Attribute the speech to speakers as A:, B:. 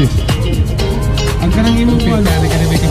A: Ang kanang imo pa. Ang kanang imo pa.